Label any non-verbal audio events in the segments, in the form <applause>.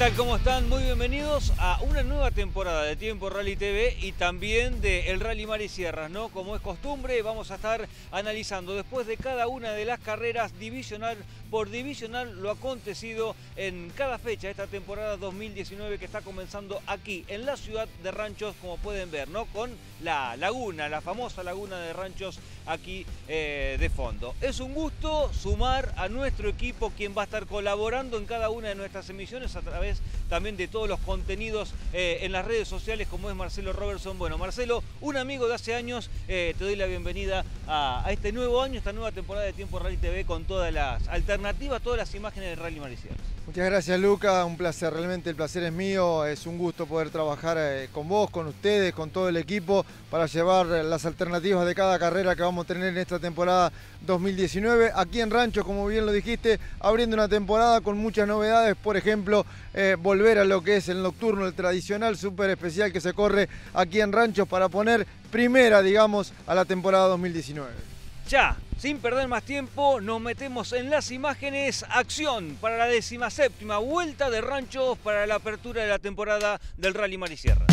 tal? ¿Cómo están? Muy bienvenidos a una nueva temporada de Tiempo Rally TV y también de El Rally Mar y Sierras, ¿no? Como es costumbre, vamos a estar analizando después de cada una de las carreras divisional por divisional lo acontecido en cada fecha esta temporada 2019 que está comenzando aquí en la ciudad de Ranchos, como pueden ver, ¿no? Con la laguna, la famosa laguna de Ranchos aquí eh, de fondo. Es un gusto sumar a nuestro equipo quien va a estar colaborando en cada una de nuestras emisiones a través también de todos los contenidos eh, en las redes sociales como es Marcelo Robertson. Bueno, Marcelo, un amigo de hace años, eh, te doy la bienvenida a, a, este nuevo año, esta nueva temporada de Tiempo Rally TV con todas las alternativas, todas las imágenes del Rally Maricieras. Muchas gracias Luca, un placer, realmente el placer es mío, es un gusto poder trabajar eh, con vos, con ustedes, con todo el equipo para llevar las alternativas de cada carrera que vamos a tener en esta temporada 2019. Aquí en Rancho, como bien lo dijiste, abriendo una temporada con muchas novedades, por ejemplo, eh, volver a lo que es el nocturno, el tradicional, súper especial que se corre aquí en Rancho para poner primera, digamos, a la temporada 2019. Ya, sin perder más tiempo, nos metemos en las imágenes. Acción para la decimaséptima vuelta de ranchos para la apertura de la temporada del Rally Marisierra.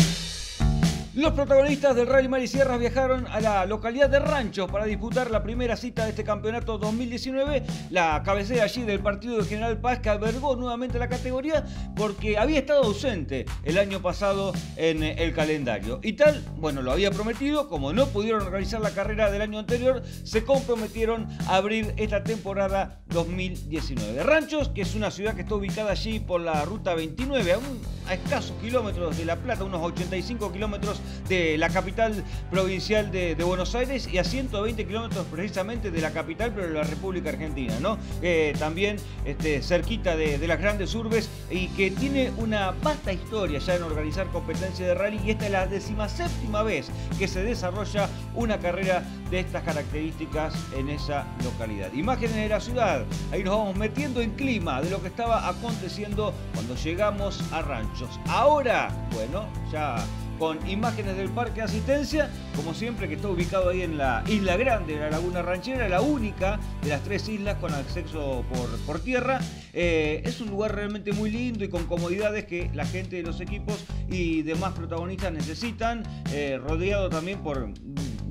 Los protagonistas del Rally Mar y Sierras viajaron a la localidad de Ranchos para disputar la primera cita de este campeonato 2019. La cabecera allí del partido de General Paz que albergó nuevamente la categoría porque había estado ausente el año pasado en el calendario. Y tal, bueno, lo había prometido, como no pudieron organizar la carrera del año anterior, se comprometieron a abrir esta temporada 2019. Ranchos, que es una ciudad que está ubicada allí por la ruta 29, a, un, a escasos kilómetros de La Plata, unos 85 kilómetros de la capital provincial de, Buenos Aires y a 120 kilómetros precisamente de la capital, pero de la República Argentina, ¿no? Eh, también este, cerquita de, de, las grandes urbes y que tiene una vasta historia ya en organizar competencias de rally y esta es la decimaséptima vez que se desarrolla una carrera de estas características en esa localidad. Imágenes de la ciudad, ahí nos vamos metiendo en clima de lo que estaba aconteciendo cuando llegamos a Ranchos. Ahora, bueno, ya con imágenes del parque de asistencia, como siempre que está ubicado ahí en la Isla Grande de la Laguna Ranchera, la única de las tres islas con acceso por, por tierra. Eh, es un lugar realmente muy lindo y con comodidades que la gente de los equipos y demás protagonistas necesitan, eh, rodeado también por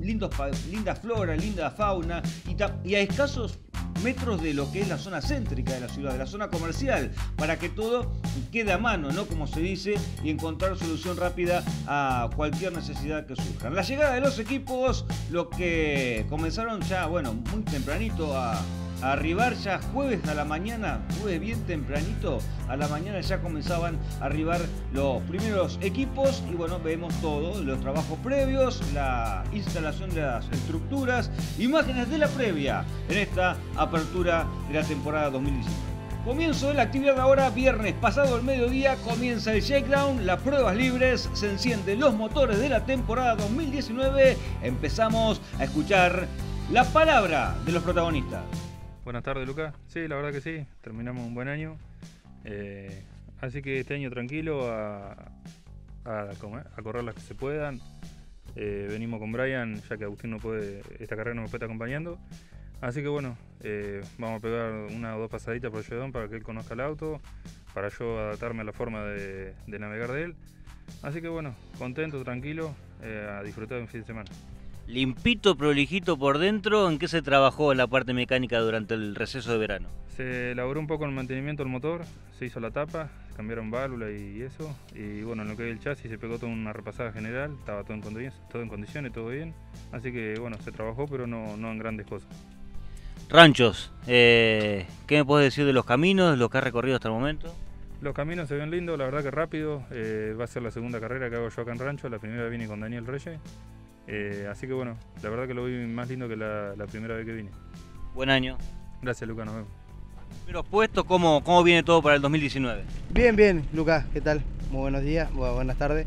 lindos, linda flora, linda fauna y, y a escasos metros de lo que es la zona céntrica de la ciudad, de la zona comercial, para que todo quede a mano, ¿no? Como se dice, y encontrar solución rápida a cualquier necesidad que surja. La llegada de los equipos, lo que comenzaron ya, bueno, muy tempranito a, a arribar ya jueves a la mañana, jueves bien tempranito, a la mañana ya comenzaban a arribar los primeros equipos y bueno, vemos todo, los trabajos previos, la instalación de las estructuras, imágenes de la previa en esta apertura de la temporada 2019. Comienzo de la actividad ahora, viernes pasado el mediodía, comienza el shakedown, las pruebas libres, se encienden los motores de la temporada 2019, empezamos a escuchar la palabra de los protagonistas. Buenas tardes, Lucas. Sí, la verdad que sí, terminamos un buen año. Eh, así que este año tranquilo a, correr las que se puedan. Eh, venimos con Brian, ya que Agustín no puede, esta carrera no me puede estar acompañando. Así que bueno, eh, vamos a pegar una o dos pasaditas por Yedón para que él conozca el auto, para yo adaptarme a la forma de, de navegar de él. Así que bueno, contento, tranquilo, a disfrutar un fin de semana limpito, prolijito por dentro. ¿En qué se trabajó en la parte mecánica durante el receso de verano? Se elaboró un poco el mantenimiento del motor, se hizo la tapa, cambiaron válvula y eso. Y bueno, en lo que es el chasis se pegó toda una repasada general, estaba todo en condiciones, todo, en condiciones, todo bien. Así que bueno, se trabajó, pero no, no en grandes cosas. Ranchos, eh, ¿qué me puedes decir de los caminos, los que has recorrido hasta el momento? Los caminos se ven lindos, la verdad que rápido. Eh, va a ser la segunda carrera que hago yo acá en Rancho. La primera vine con Daniel Reyes. Eh, así que bueno, la verdad que lo vi más lindo que la, la, primera vez que vine. Buen año. Gracias, Lucas, nos vemos. Primeros puestos, ¿cómo, ¿cómo viene todo para el 2019? Bien, bien, Lucas, ¿qué tal? Muy buenos días, buenas tardes.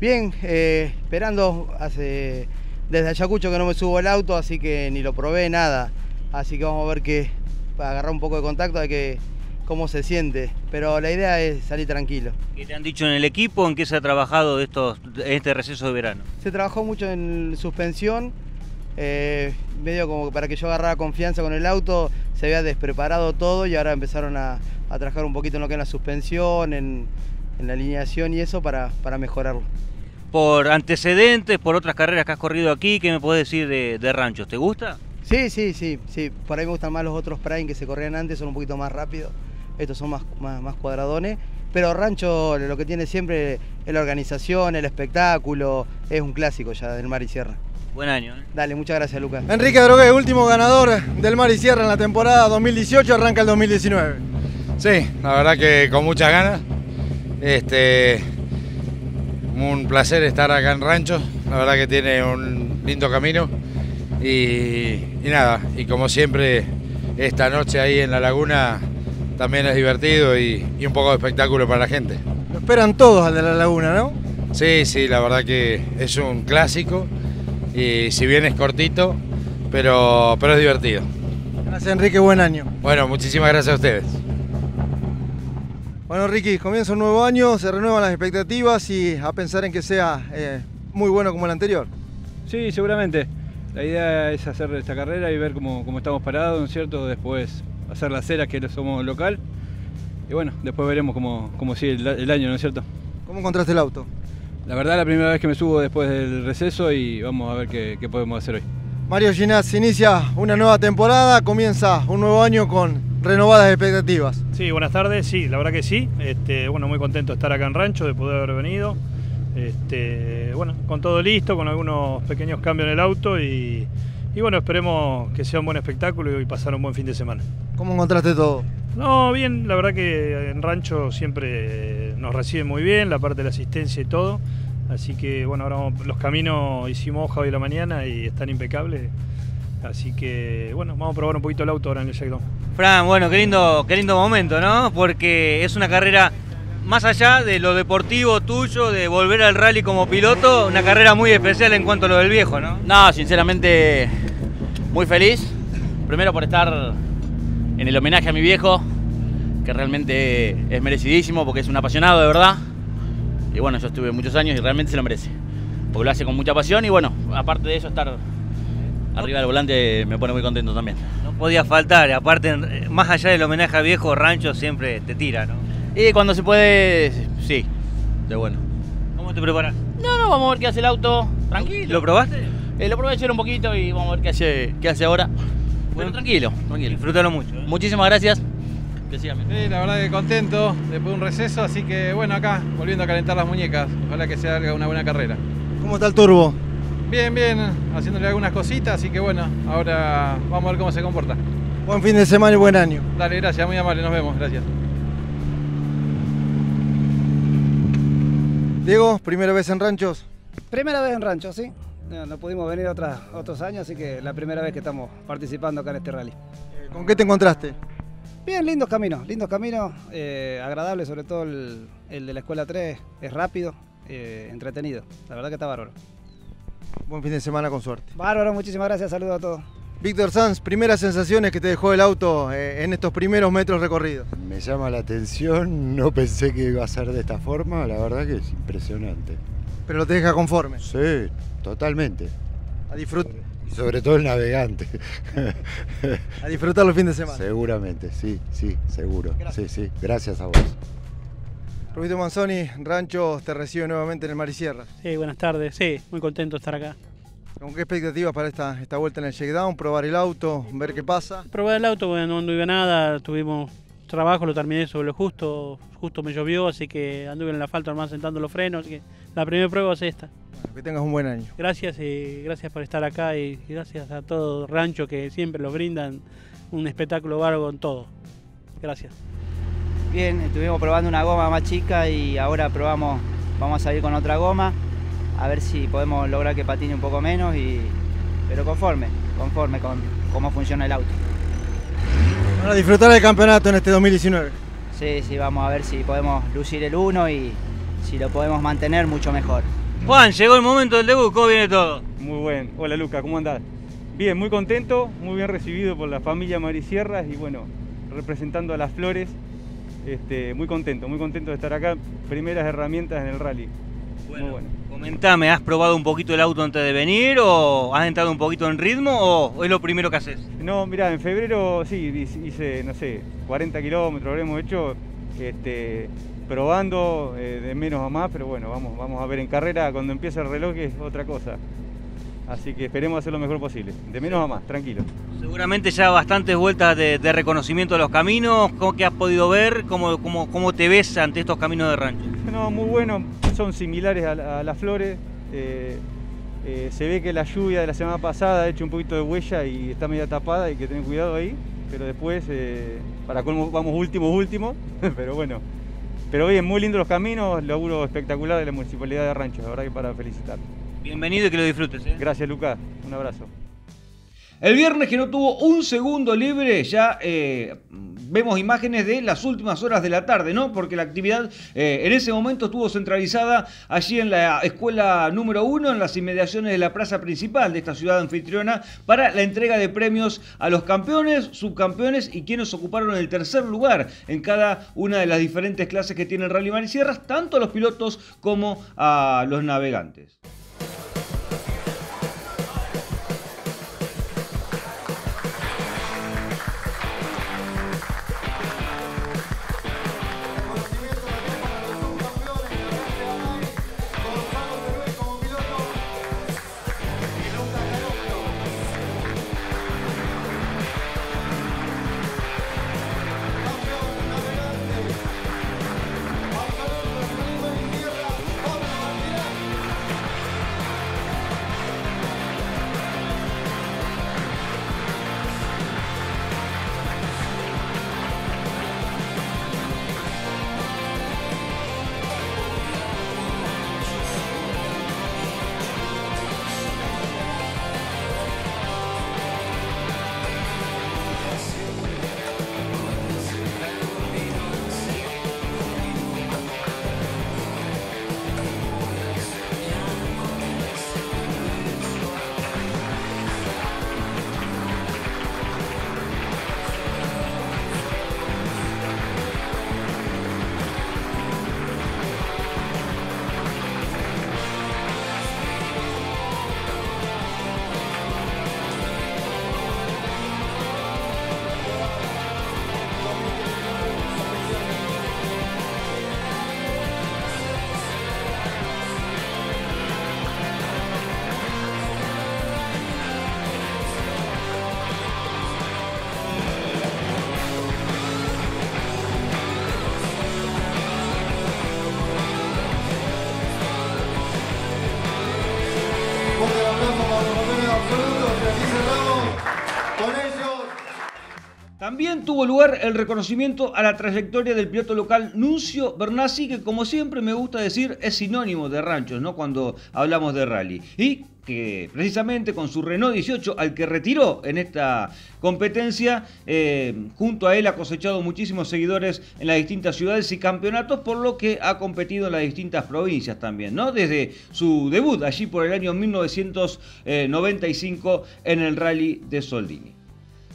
Bien, eh, esperando hace desde Ayacucho que no me subo el auto, así que ni lo probé, nada. Así que vamos a ver que, para agarrar un poco de contacto, hay que cómo se siente, pero la idea es salir tranquilo. ¿Qué te han dicho en el equipo? ¿En qué se ha trabajado estos, este receso de verano? Se trabajó mucho en suspensión, eh, medio como para que yo agarrara confianza con el auto, se había despreparado todo y ahora empezaron a, trabajar un poquito en lo que es la suspensión, en, la alineación y eso para, para mejorarlo. Por antecedentes, por otras carreras que has corrido aquí, ¿qué me puedes decir de, de ranchos? ¿Te gusta? Sí, sí, sí, sí. Por ahí me gustan más los otros Prime que se corrían antes, son un poquito más rápidos. Estos son más, más, cuadradones. Pero Rancho lo que tiene siempre es la organización, el espectáculo, es un clásico ya del Mar y Sierra. Buen año. ¿eh? Dale, muchas gracias, Lucas. Enrique Drogué, último ganador del Mar y Sierra en la temporada 2018, arranca el 2019. Sí, la verdad que con muchas ganas. Este, un placer estar acá en Rancho. La verdad que tiene un lindo camino. Y, nada, y como siempre, esta noche ahí en la laguna también es divertido y, un poco de espectáculo para la gente. Lo esperan todos al de la laguna, ¿no? Sí, sí, la verdad que es un clásico y si bien es cortito, pero, pero es divertido. Gracias Enrique, buen año. Bueno, muchísimas gracias a ustedes. Bueno Ricky, comienza un nuevo año, se renuevan las expectativas y a pensar en que sea eh, muy bueno como el anterior. Sí, seguramente. La idea es hacer esta carrera y ver cómo, estamos parados, ¿no es cierto? Después hacer las ceras que somos local. Y bueno, después veremos cómo, cómo sigue el, año, ¿no es cierto? ¿Cómo encontraste el auto? La verdad, la primera vez que me subo después del receso y vamos a ver qué, podemos hacer hoy. Mario Ginás, inicia una nueva temporada, comienza un nuevo año con renovadas expectativas. Sí, buenas tardes, sí, la verdad que sí. Este, bueno, muy contento de estar acá en Rancho, de poder haber venido. Este, bueno, con todo listo, con algunos pequeños cambios en el auto y, bueno, esperemos que sea un buen espectáculo y pasar un buen fin de semana. ¿Cómo encontraste todo? No, bien, la verdad que en Rancho siempre nos reciben muy bien, la parte de la asistencia y todo. Así que bueno, ahora los caminos hicimos hoja hoy de la mañana y están impecables. Así que bueno, vamos a probar un poquito el auto ahora en el Shakedown. Fran, bueno, qué lindo, qué lindo momento, ¿no? Porque es una carrera más allá de lo deportivo tuyo, de volver al rally como piloto, una carrera muy especial en cuanto a lo del viejo, ¿no? No, sinceramente muy feliz. Primero por estar en el homenaje a mi viejo, que realmente es merecidísimo porque es un apasionado de verdad. Y bueno, yo estuve muchos años y realmente se lo merece. Porque lo hace con mucha pasión y bueno, aparte de eso, estar arriba del volante me pone muy contento también. No podía faltar, aparte, más allá del homenaje a viejo, Rancho siempre te tira, ¿no? Y cuando se puede, sí, de bueno. ¿Cómo te preparas? No, no, vamos a ver qué hace el auto, tranquilo. ¿Lo probaste? Eh, lo probé ayer un poquito y vamos a ver qué hace, qué hace ahora. Bueno, tranquilo, tranquilo. Disfrútalo mucho. ¿eh? Muchísimas gracias. Que Sí, la verdad que contento después de un receso, así que bueno, acá, volviendo a calentar las muñecas. Ojalá que sea una buena carrera. ¿Cómo está el turbo? Bien, bien, haciéndole algunas cositas, así que bueno, ahora vamos a ver cómo se comporta. Buen fin de semana y buen año. Dale, gracias, muy amable, nos vemos, gracias. Diego, ¿primera vez en ranchos? Primera vez en ranchos, sí. No, pudimos venir otros años, así que la primera vez que estamos participando acá en este rally. Eh, ¿Con qué te encontraste? Bien, lindos caminos, lindos caminos, eh, agradable, sobre todo el, de la Escuela 3, es rápido, eh, entretenido. La verdad que está bárbaro. Buen fin de semana con suerte. Bárbaro, muchísimas gracias, saludos a todos. Víctor Sanz, primeras sensaciones que te dejó el auto eh, en estos primeros metros recorridos. Me llama la atención, no pensé que iba a ser de esta forma, la verdad que es impresionante. ¿Pero te deja conforme? Sí, totalmente. A disfrutar. Y sobre todo el navegante. a disfrutar los fines de semana. Seguramente, sí, sí, seguro. Sí, sí, gracias a vos. Rubito Manzoni, Rancho te recibe nuevamente en el Mar y Sierra. Sí, buenas tardes, sí, muy contento de estar acá. ¿Con qué expectativas para esta, esta vuelta en el shakedown? ¿Probar el auto? ¿Ver qué pasa? Probar el auto, bueno, no anduve nada, tuvimos trabajo, lo terminé sobre lo justo, justo me llovió, así que anduve en la falta más sentando los frenos, así que la primera prueba es esta. que tengas un buen año. Gracias y gracias por estar acá y, gracias a todo Rancho que siempre lo brindan un espectáculo bárbaro en todo. Gracias. Bien, estuvimos probando una goma más chica y ahora probamos, vamos a salir con otra goma a ver si podemos lograr que patine un poco menos, y, pero conforme, conforme con cómo funciona el auto. Para disfrutar del campeonato en este 2019. Sí, sí, vamos a ver si podemos lucir el 1 y si lo podemos mantener mucho mejor. Juan, llegó el momento del debut, ¿cómo viene todo? Muy buen. Hola Luca, ¿cómo andás? Bien, muy contento, muy bien recibido por la familia Marisierras y bueno, representando a las flores, este, muy contento, muy contento de estar acá. Primeras herramientas en el rally. Muy bueno. Comentame, ¿has probado un poquito el auto antes de venir o has entrado un poquito en ritmo o es lo primero que haces? No, mira, en febrero sí, hice, no sé, 40 kilómetros habremos hecho, este, probando eh, de menos a más, pero bueno, vamos, vamos a ver en carrera cuando empiece el reloj es otra cosa. Así que esperemos hacer lo mejor posible, de menos a más, tranquilo. Seguramente ya bastantes vueltas de, reconocimiento de los caminos, ¿cómo que has podido ver? ¿Cómo, cómo, cómo te ves ante estos caminos de rancho? No, muy bueno, son similares a, las flores. Eh, eh, se ve que la lluvia de la semana pasada ha hecho un poquito de huella y está media tapada, hay que tener cuidado ahí. Pero después, eh, para colmo, vamos últimos, últimos. <laughs> pero bueno, pero bien, muy lindos los caminos, laburo espectacular de la Municipalidad de Rancho, la verdad que para felicitar. Bienvenido y que lo disfrutes. Gracias, Lucas. Un abrazo. El viernes que no tuvo un segundo libre, ya eh, vemos imágenes de las últimas horas de la tarde, ¿no? Porque la actividad eh, en ese momento estuvo centralizada allí en la escuela número uno, en las inmediaciones de la plaza principal de esta ciudad anfitriona, para la entrega de premios a los campeones, subcampeones y quienes ocuparon el tercer lugar en cada una de las diferentes clases que tiene el Rally Marisierras, tanto a los pilotos como a los navegantes. También tuvo lugar el reconocimiento a la trayectoria del piloto local Nuncio Bernassi, que como siempre me gusta decir es sinónimo de ranchos, ¿no? Cuando hablamos de rally. Y que precisamente con su Renault 18, al que retiró en esta competencia, eh, junto a él ha cosechado muchísimos seguidores en las distintas ciudades y campeonatos, por lo que ha competido en las distintas provincias también, ¿no? Desde su debut allí por el año 1995 en el Rally de Soldini.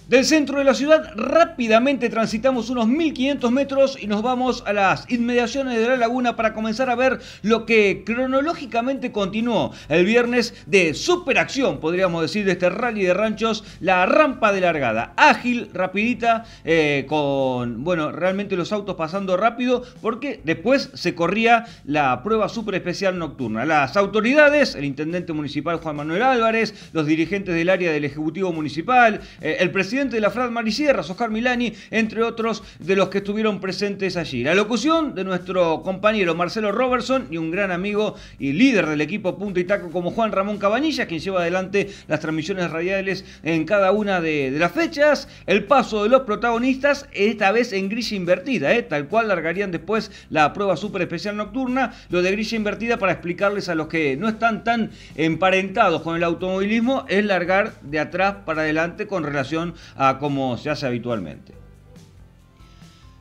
Del centro de la ciudad rápidamente transitamos unos 1500 metros y nos vamos a las inmediaciones de la laguna para comenzar a ver lo que cronológicamente continuó el viernes de superacción, podríamos decir, de este rally de ranchos, la rampa de largada, ágil, rapidita, eh, con, bueno, realmente los autos pasando rápido, porque después se corría la prueba super especial nocturna. Las autoridades, el intendente municipal Juan Manuel Álvarez, los dirigentes del área del Ejecutivo Municipal, eh, el presidente de la FRAD Marisierras, Oscar Milani, entre otros de los que estuvieron presentes allí. La locución de nuestro compañero Marcelo Robertson y un gran amigo y líder del equipo Punto y Taco como Juan Ramón Cabanilla, quien lleva adelante las transmisiones radiales en cada una de, las fechas. El paso de los protagonistas, esta vez en grilla invertida, ¿eh? tal cual largarían después la prueba super especial nocturna. Lo de grilla invertida para explicarles a los que no están tan emparentados con el automovilismo es largar de atrás para adelante con relación a como se hace habitualmente.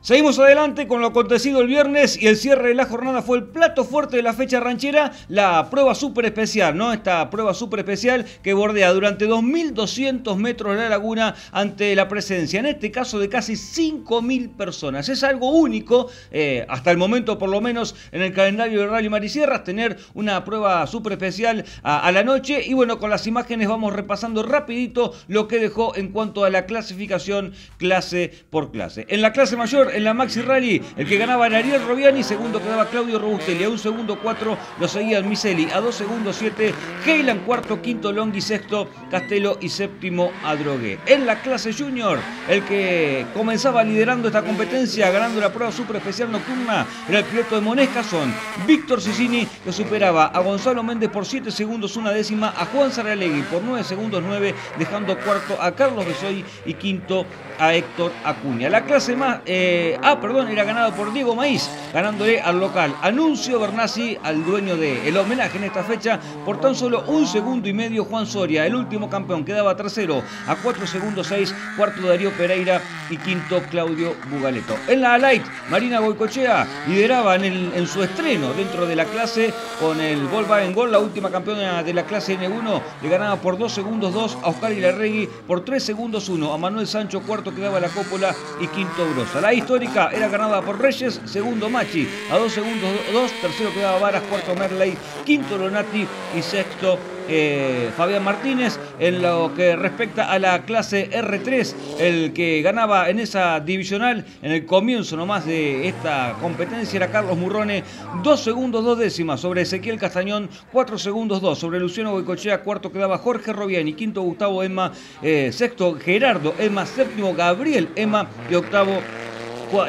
Seguimos adelante con lo acontecido el viernes y el cierre de la jornada fue el plato fuerte de la fecha ranchera, la prueba súper especial, ¿no? Esta prueba súper especial que bordea durante 2.200 metros la laguna ante la presencia, en este caso de casi 5.000 personas. Es algo único, eh, hasta el momento por lo menos en el calendario de Rally Marisierras, tener una prueba súper especial a, a la noche. Y bueno, con las imágenes vamos repasando rapidito lo que dejó en cuanto a la clasificación clase por clase. En la clase mayor, en la Maxi Rally. El que ganaba era Ariel Robiani, segundo quedaba Claudio Robustelli, a un segundo cuatro lo seguía Miseli, a dos segundos siete Keilan, cuarto, quinto Longhi, sexto Castelo. Y séptimo Adrogué. En la clase junior, el que comenzaba liderando esta competencia, ganando la prueba super especial nocturna, era el piloto de Monesca, son Víctor Sicini, que superaba a Gonzalo Méndez por 7 segundos una décima, a Juan Saralegui por 9 segundos 9, dejando cuarto a Carlos Besoy y quinto a Héctor Acuña. La clase más, eh, ah, perdón, era ganado por Diego Maíz, ganándole al local Anuncio Bernasi, al dueño del el homenaje en esta fecha, por tan solo un segundo y medio Juan Soria, el último campeón, quedaba tercero a 4 segundos 6, cuarto Darío Pereira y quinto Claudio Bugaleto. En la Light, Marina Goicochea lideraba en, el, en su estreno dentro de la clase con el Volkswagen Gol, la última campeona de la clase N1, le ganaba por 2 segundos 2 a Oscar Ilarregui, por 3 segundos 1 a Manuel Sancho, cuarto quedaba la Cópola y quinto Brosa. La histórica era ganada por Reyes, segundo Machi, a dos segundos dos, tercero quedaba Varas, cuarto Merley, quinto Lonati y sexto eh, Fabián Martínez. En lo que respecta a la clase R3, el que ganaba en esa divisional en el comienzo nomás de esta competencia era Carlos Murrone, dos segundos dos décimas sobre Ezequiel Castañón, cuatro segundos dos sobre Luciano Goicochea, cuarto quedaba Jorge Robiani, quinto Gustavo Emma, eh, sexto Gerardo Emma, séptimo Gabriel Emma y octavo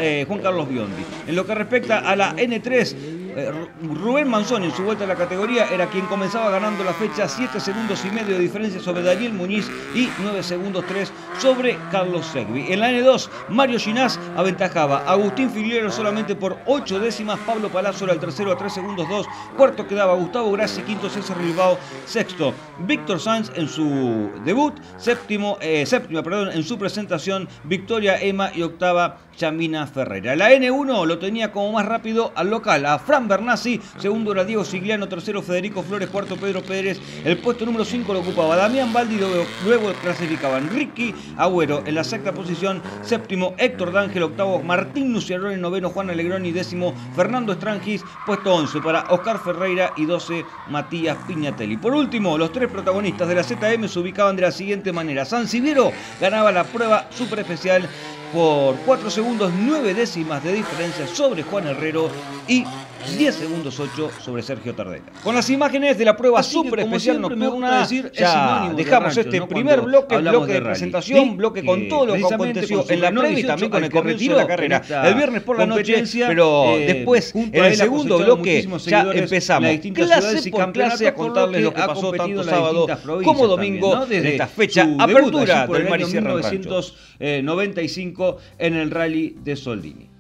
eh, Juan Carlos Biondi. En lo que respecta a la N3, eh, Rubén Manzoni en su vuelta a la categoría era quien comenzaba ganando la fecha 7 segundos y medio de diferencia sobre Daniel Muñiz y 9 segundos 3 sobre Carlos Segui. En la N2, Mario Ginás aventajaba a Agustín Filiero solamente por 8 décimas, Pablo Palazzo era el tercero a 3 segundos 2, cuarto quedaba Gustavo Grassi, quinto César Bilbao, sexto Víctor Sanz en su debut, séptimo, eh, séptima perdón, en su presentación Victoria Emma y octava Chamina Ferreira. La N1 lo tenía como más rápido al local, a Fran Bernasi, segundo era Diego Sigliano, tercero Federico Flores, cuarto Pedro Pérez, el puesto número 5 lo ocupaba Damián Baldi, luego, clasificaban Ricky Agüero en la sexta posición, séptimo Héctor D'Ángel, octavo Martín Nuciarón, noveno Juan Alegrón y décimo Fernando Estrangis, puesto 11 para Oscar Ferreira y 12 Matías Piñatelli. Por último, los tres protagonistas de la ZM se ubicaban de la siguiente manera. San Siviero ganaba la prueba super especial por 4 segundos 9 décimas de diferencia sobre Juan Herrero y 10 segundos 8 sobre Sergio Tardela. Con las imágenes de la prueba super especial nocturna, decir, ya dejamos este primer bloque, bloque de, presentación, bloque con todo lo que aconteció en la previa y también con el comienzo de la carrera. el viernes por la noche, pero eh, después en el segundo bloque ya empezamos. clase por clase a contarles lo que pasó tanto sábado como domingo de esta fecha apertura del Marisierra 1995 en el rally de Soldini.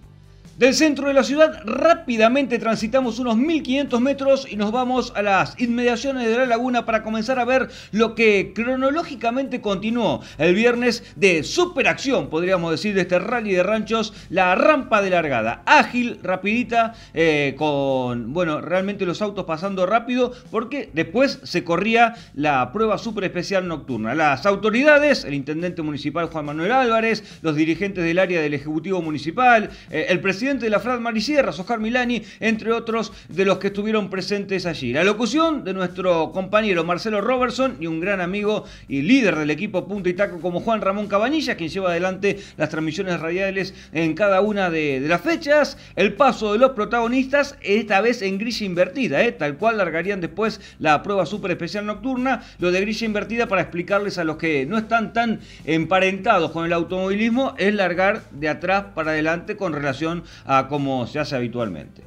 Del centro de la ciudad rápidamente transitamos unos 1500 metros y nos vamos a las inmediaciones de la laguna para comenzar a ver lo que cronológicamente continuó el viernes de superacción, podríamos decir, de este rally de ranchos, la rampa de largada, ágil, rapidita, eh, con, bueno, realmente los autos pasando rápido, porque después se corría la prueba super especial nocturna. Las autoridades, el intendente municipal Juan Manuel Álvarez, los dirigentes del área del Ejecutivo Municipal, eh, el presidente de la FRAD Marisierras, Oscar Milani, entre otros de los que estuvieron presentes allí. La locución de nuestro compañero Marcelo Robertson y un gran amigo y líder del equipo Punta y Taco como Juan Ramón Cabanilla, quien lleva adelante las transmisiones radiales en cada una de, las fechas. El paso de los protagonistas, esta vez en grilla invertida, ¿eh? tal cual largarían después la prueba super especial nocturna. Lo de grilla invertida para explicarles a los que no están tan emparentados con el automovilismo es largar de atrás para adelante con relación a como se hace habitualmente.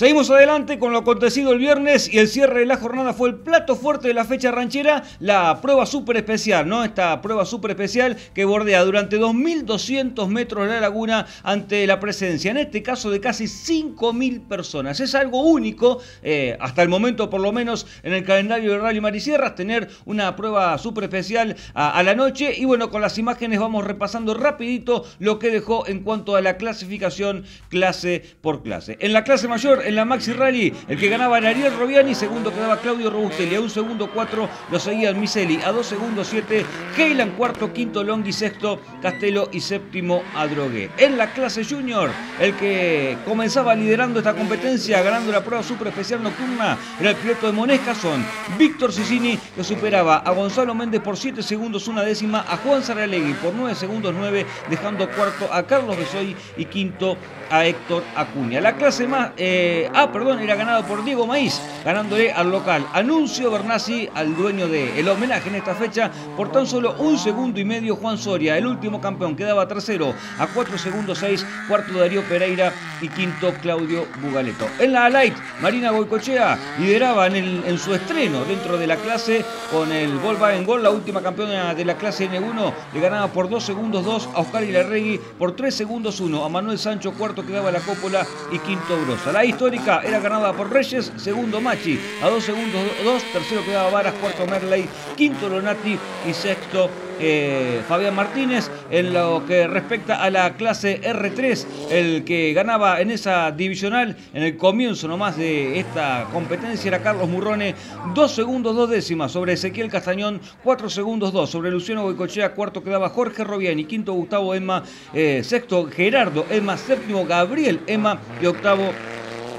Seguimos adelante con lo acontecido el viernes y el cierre de la jornada fue el plato fuerte de la fecha ranchera, la prueba súper especial, ¿no? Esta prueba súper especial que bordea durante 2.200 metros la laguna ante la presencia, en este caso de casi 5.000 personas. Es algo único, eh, hasta el momento por lo menos en el calendario de Rally Marisierras, tener una prueba súper especial a, a la noche y bueno, con las imágenes vamos repasando rapidito lo que dejó en cuanto a la clasificación clase por clase. En la clase mayor, en la Maxi Rally. El que ganaba era Ariel Robiani, segundo quedaba Claudio Robustelli, a un segundo cuatro lo seguía Miseli, a dos segundos siete Keilan, cuarto, quinto Longhi, sexto Castelo y séptimo Adrogué. En la clase junior, el que comenzaba liderando esta competencia, ganando la prueba super especial nocturna, era el piloto de Monesca, son Víctor Cicini, que superaba a Gonzalo Méndez por 7 segundos una décima, a Juan Saralegui por 9 segundos 9, dejando cuarto a Carlos Besoy y quinto a Héctor Acuña. La clase más... Eh, ah, perdón, era ganado por Diego Maíz, ganándole al local Anuncio Bernasi, al dueño del homenaje en esta fecha, por tan solo un segundo y medio Juan Soria, el último campeón, quedaba tercero a 4 segundos 6, cuarto Darío Pereira y quinto Claudio Bugaleto. En la Light, Marina Goicochea lideraba en, en su estreno dentro de la clase con el Volkswagen Gol, la última campeona de la clase N1, le ganaba por 2 segundos 2 a Oscar Ilarregui, por 3 segundos 1 a Manuel Sancho, cuarto quedaba la Cópola y quinto Brosa. La historia era ganada por Reyes, segundo Machi, a dos segundos dos, tercero quedaba Varas, cuarto Merley, quinto Lonati y sexto eh, Fabián Martínez. En lo que respecta a la clase R3, el que ganaba en esa divisional en el comienzo nomás de esta competencia era Carlos Murrone, dos segundos dos décimas sobre Ezequiel Castañón, cuatro segundos dos sobre Luciano Goicochea, cuarto quedaba Jorge Robiani, quinto Gustavo Emma, eh, sexto Gerardo Emma, séptimo Gabriel Emma y octavo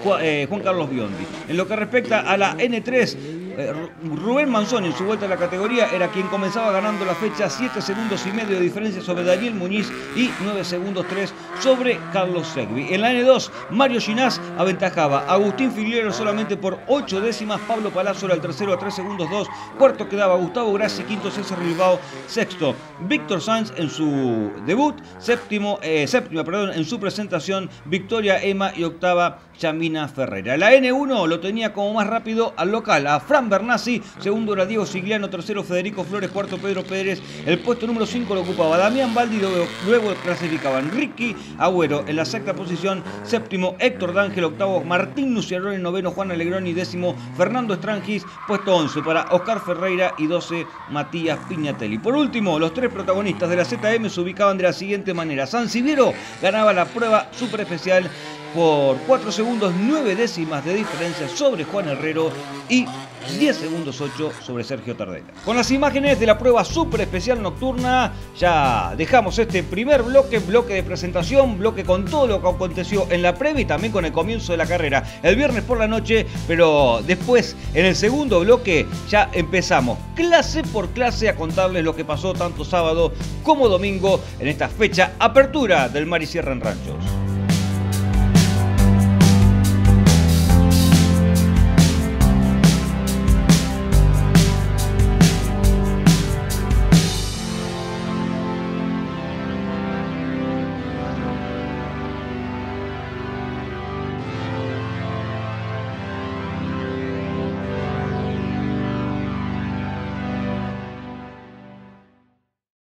Juan Carlos Biondi. En lo que respecta a la N3, eh, Rubén Manzoni en su vuelta a la categoría era quien comenzaba ganando la fecha 7 segundos y medio de diferencia sobre Daniel Muñiz y 9 segundos 3 sobre Carlos Segui. En la N2, Mario Ginás aventajaba a Agustín Filiero solamente por 8 décimas, Pablo Palazzo era el tercero a 3 segundos 2, cuarto quedaba Gustavo Grassi, quinto César Bilbao, sexto Víctor Sanz en su debut, séptimo, eh, séptima perdón, en su presentación Victoria Emma y octava Chamina Ferreira. La N1 lo tenía como más rápido al local, a Fran Bernasi, segundo era Diego Sigliano, tercero Federico Flores, cuarto Pedro Pérez, el puesto número 5 lo ocupaba Damián Baldi, luego clasificaban Ricky Agüero en la sexta posición, séptimo Héctor D'Ángel, octavo Martín Nuciarone, noveno Juan Alegroni, décimo Fernando Estrangis, puesto 11 para Oscar Ferreira y 12 Matías Piñatelli. Por último, los tres protagonistas de la ZM se ubicaban de la siguiente manera. San Siviero ganaba la prueba super especial por 4 segundos 9 décimas de diferencia sobre Juan Herrero y 10 segundos 8 sobre Sergio Tardela. Con las imágenes de la prueba super especial nocturna ya dejamos este primer bloque, bloque de presentación, bloque con todo lo que aconteció en la previa y también con el comienzo de la carrera el viernes por la noche, pero después en el segundo bloque ya empezamos clase por clase a contarles lo que pasó tanto sábado como domingo en esta fecha apertura del Mar y Sierra en Ranchos.